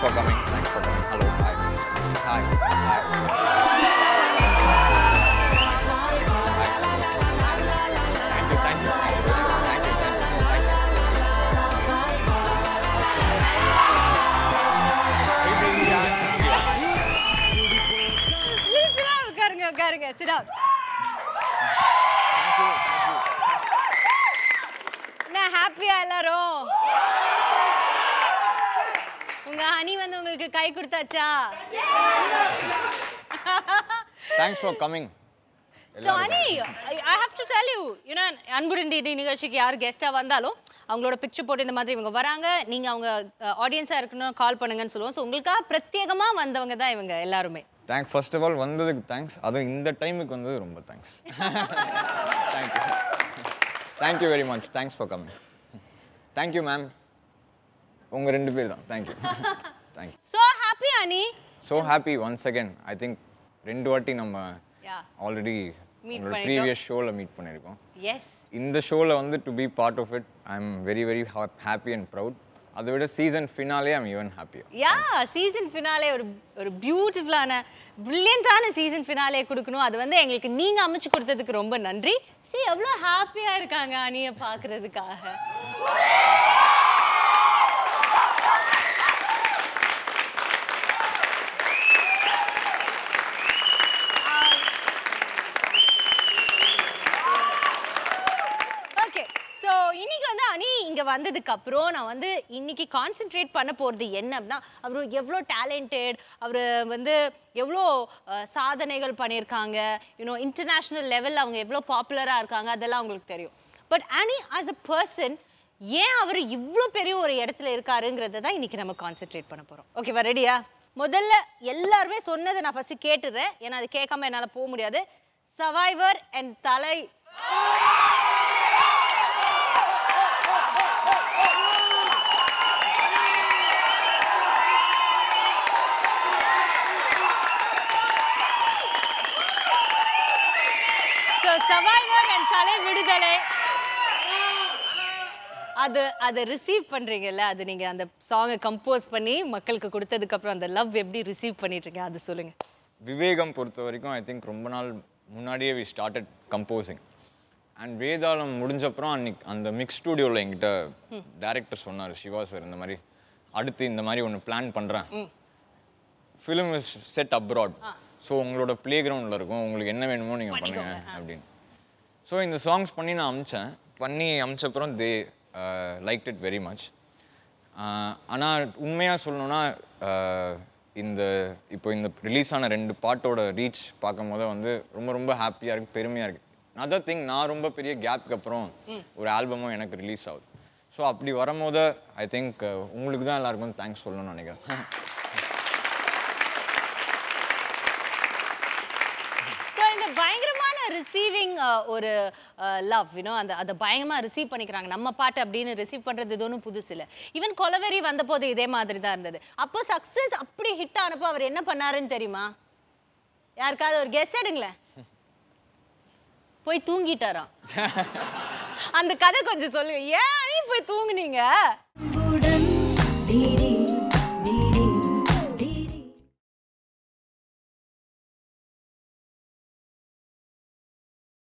for coming. Thanks for coming. Hello. Hi. Hi. Thank you. Thank you. Thank you. Thank you. Thank you. Thank you. Please sit down. உட்காருங்க உட்காருங்க sit down. என்ன ஹாப்பியா எல்லாரும் உங்க honey வந்து உங்களுக்கு கை கொடுத்தாச்சா? Thanks for coming. So Annie I have to tell you you know அன்புடன் டிடி நிகழ்ச்சிக்கு யார் கெஸ்ட்டாக வந்தாலும் அவங்களோட பிக்சர் போட்டு இந்த மாதிரி இவங்க வராங்க. நீங்கள் அவங்க ஆடியன்ஸாக இருக்கணும் கால் பண்ணுங்கன்னு சொல்லுவோம். ஸோ உங்களுக்காக பிரத்யேகமாக வந்தவங்க தான் இவங்க எல்லாருமே. தேங்க் ஃபர்ஸ்ட் ஆஃப் ஆல் வந்ததுக்கு தேங்க்ஸ் அதுவும் இந்த டைமுக்கு வந்தது ரொம்ப thanks thank you thank you very much thanks for coming thank you ma'am உங்கள் ரெண்டு பேர் தான். Thank you thank you so happy Annie so happy once again I think ரெண்டு வாட்டி நம்ம யா ஆல்ரெடி பண்ணிட்டோம். ப்ரீவியஸ் ஷோவில் மீட் பண்ணியிருக்கோம். எஸ் இந்த ஷோவில் வந்து to be part of it I am very very happy and proud அதை விட season finale I'm even happier yeah season finale ஒரு ஒரு பியூட்டிஃபுல்லான பிரில்லியண்டான சீசன் ஃபினாலே கொடுக்கணும். அது வந்து எங்களுக்கு நீங்க அமைச்சு கொடுத்ததுக்கு ரொம்ப நன்றி. சி எவ்வளோ ஹாப்பியா இருக்காங்க அணியை பார்க்கறதுக்காக ஓகே ஸோ இன்னைக்கு வந்து அனி இங்கே வந்ததுக்கு அப்புறம் நான் வந்து இன்னைக்கு கான்சென்ட்ரேட் பண்ண போகிறது என்ன அப்படின்னா அவர் எவ்வளோ டேலண்டட் அவர் வந்து எவ்வளோ சாதனைகள் பண்ணியிருக்காங்க. யூனோ இன்டர்நேஷ்னல் லெவலில் அவங்க எவ்வளோ பாப்புலராக இருக்காங்க அதெல்லாம் அவங்களுக்கு தெரியும். பட் அனி ஆஸ் அ பர்சன் ஏன் அவர் இவ்வளோ பெரிய ஒரு இடத்துல இருக்காருங்கிறத தான் இன்னைக்கு நம்ம கான்சென்ட்ரேட் பண்ண போகிறோம் ஓகேவா ரெடியா முதல்ல எல்லாருமே சொன்னதை நான் ஃபஸ்ட்டு கேட்டுடுறேன் ஏன்னா அது கேட்காம என்னால் போக முடியாது. சவைவர் அண்ட் தலை. ஸோ சவைவர் அண்ட் கலை விடுதலை. அது அதை ரிசீவ் பண்றீங்கல்ல அது நீங்க அந்த சாங்கை கம்போஸ் பண்ணி மக்களுக்கு கொடுத்ததுக்கு அப்புறம் அந்த லவ் எப்படி ரிசீவ் பண்ணிட்டு இருக்கீங்க அது சொல்லுங்க. விவேகம் பொறுத்த வரைக்கும் ஐ திங்க் ரொம்ப நாள் முன்னாடியே வி ஸ்டார்டட் கம்போசிங் அண்ட் வேதாளம் முடிஞ்சப்புறம் அன்னைக்கு அந்த மிக்ஸ் ஸ்டூடியோவில் என்கிட்ட டைரக்டர் சொன்னார் சிவா சார் இந்த மாதிரி. அடுத்து இந்த மாதிரி ஒன்று பிளான் பண்ணுறேன் film is set abroad so உங்களோட ப்ளே கிரவுண்டில் இருக்கும். உங்களுக்கு என்ன வேணுமோ நீங்கள் பண்ணுங்க அப்படின்னு. ஸோ இந்த சாங்ஸ் பண்ணி நான் அமிச்சேன். பண்ணி அமிச்சப்புறம் they like it very much ஆனால் உண்மையாக சொல்லணும்னா ஆஹ், இந்த இப்போ இந்த ரிலீஸ் ஆன ரெண்டு பாட்டோட ரீச் பார்க்கும் போது வந்து ரொம்ப ரொம்ப ஹாப்பியாக இருக்குது பெருமையாக இருக்குது அதர் திங் நான் ரொம்ப பெரிய கேப்க்கு அப்புறம் ஒரு ஆல்பமும் எனக்கு ரிலீஸ் ஆகுது. ஸோ அப்படி வரும்போது ஐ திங்க் உங்களுக்கு தான் எல்லாருக்கும் தேங்க்ஸ் சொல்லணும்னு நினைக்கிறேன். ஒரு பயங்கரமான ரிசீவிங் ஒரு லவ் யூனோ அந்த அதை பயங்கரமாக ரிசீவ் பண்ணிக்கிறாங்க. நம்ம பாட்டு அப்படின்னு ரிசீவ் பண்ணுறது இது ஒன்றும் புதுசு இல்லை. ஈவன் கொலவெறி வந்தபோது இதே மாதிரி தான் இருந்தது. அப்போ சக்ஸஸ் அப்படி ஹிட் ஆனப்போ அவர் என்ன பண்ணாருன்னு தெரியுமா? யாருக்காவது ஒரு கெஸ் எடுங்களேன். போய் தூங்கிட்டாராம். அந்த கதை கொஞ்சம் சொல்லுங்க. ஏன் போய் தூங்குனீங்க?